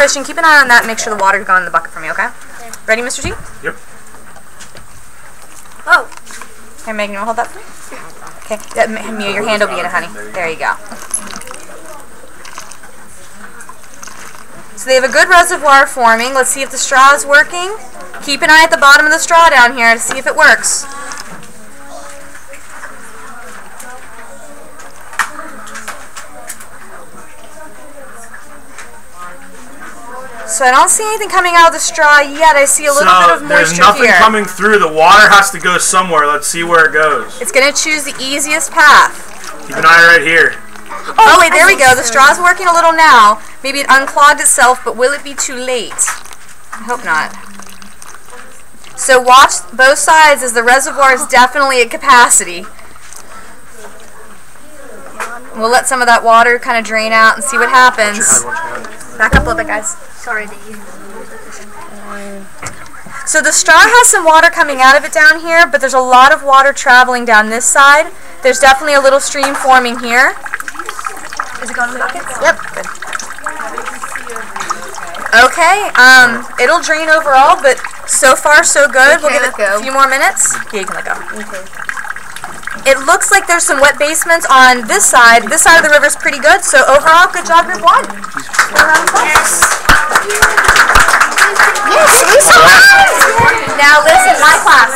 Christian, keep an eye on that and make sure the water's gone in the bucket for me, okay? Ready, Mr. T? Yep. Oh. Here, Megan, you want to hold that for me? Okay. Yeah, M- Mia, your hand will be in it, honey. There you go. So they have a good reservoir forming. Let's see if the straw is working. Keep an eye at the bottom of the straw down here to see if it works. So I don't see anything coming out of the straw yet. I see a little bit So of there's moisture nothing here. coming through. The water has to go somewhere. Let's see where it goes. It's going to choose the easiest path. Keep an eye right here. Oh, wait, there we go. The straw's working a little now. Maybe it unclogged itself, but will it be too late? I hope not. So watch both sides as the reservoir is definitely at capacity. We'll let some of that water kind of drain out and see what happens. Back up a little bit, guys. Sorry, Dave. So the straw has some water coming out of it down here, but there's a lot of water traveling down this side. There's definitely a little stream forming here. Is it going in the buckets? Yep. Good. Okay, um, it'll drain overall, but so far so good. We'll give it go. a few more minutes. Yeah, you can let go. It looks like there's some wet basements on this side. This side of the river is pretty good, so overall, good job, group one. Yes. Yes, we survived! Now listen, my class.